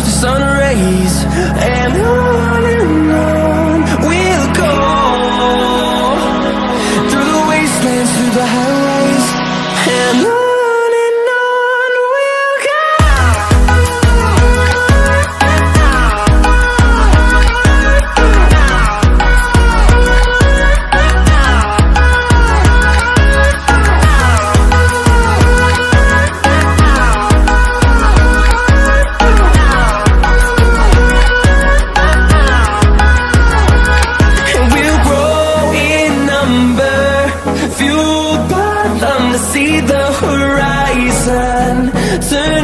shadow turns to Turn